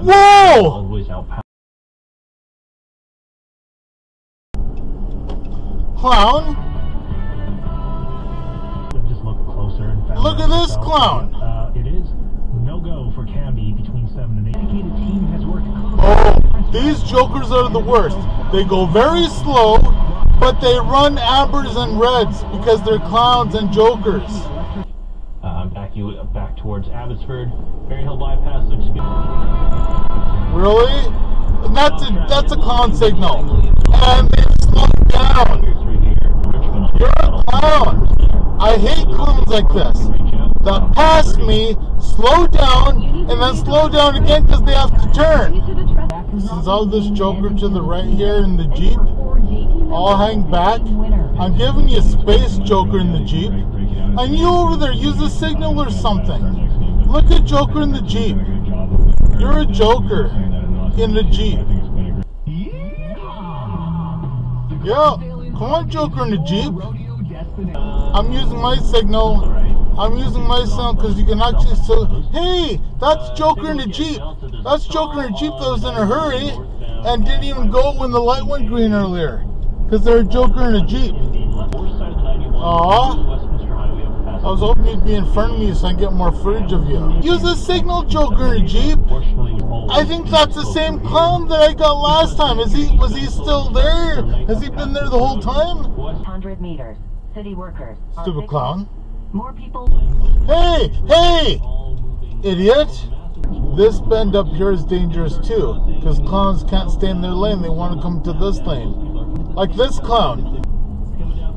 Whoa! Clown? Just look closer and found Look at this clown. Uh, it is no go for Cambie between seven and eight. Dedicated team has worked. Oh, these jokers are the worst. They go very slow, but they run ambers and reds because they're clowns and jokers. Uh, back you back towards Abbotsford. Berry Hill bypass looks good. Really? That's a that's a clown signal. And they slow down. You're through here. Richmond. You're a clown. I hate clowns like this. That pass me, slow down, and then slow down again because they have to turn. Since all this joker to the right here in the Jeep, I'll hang back. I'm giving you space, Joker, in the Jeep. And you over there, use a signal or something. Look at Joker in the Jeep. You're a Joker in the Jeep. Yeah, come on, Joker in the Jeep. I'm using my signal. I'm using my signal because you can actually still. Hey, that's Joker in the Jeep. That's Joker in the Jeep that was in a hurry and didn't even go when the light went green earlier. Because they're a Joker in a Jeep. Aw. I was hoping you'd be in front of me so I can get more footage of you. Use a signal, Joker Jeep. I think that's the same clown that I got last time. Is he was he still there? Has he been there the whole time? 100 meters. City workers. Stupid clown. More people. Hey, hey, idiot! This bend up here is dangerous too, because clowns can't stay in their lane. They want to come to this lane, like this clown.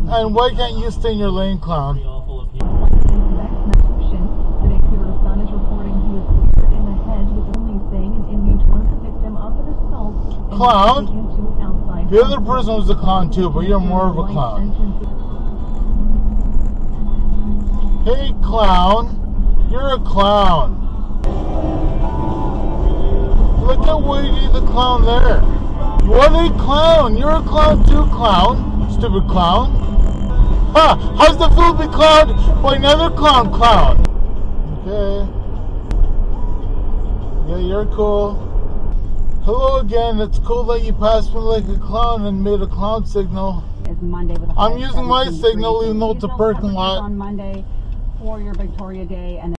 And why can't you stay in your lane, clown? Today, Clear Sun is reporting he was here in the hedge with the only thing an inmate was the victim of an assault. and Clown? The other person was a clown too, but you're more of a clown. Hey, clown, you're a clown. Look at Wadey the clown there. What a clown! You're a clown too, clown. Stupid clown. Ha! How's the food be clowned by another clown clown? Okay. Yeah, you're cool. Hello again. It's cool that you passed me like a clown and made a clown signal. Is Monday with a I'm using my signal even though it's a parking lot. On Monday for your Victoria Day and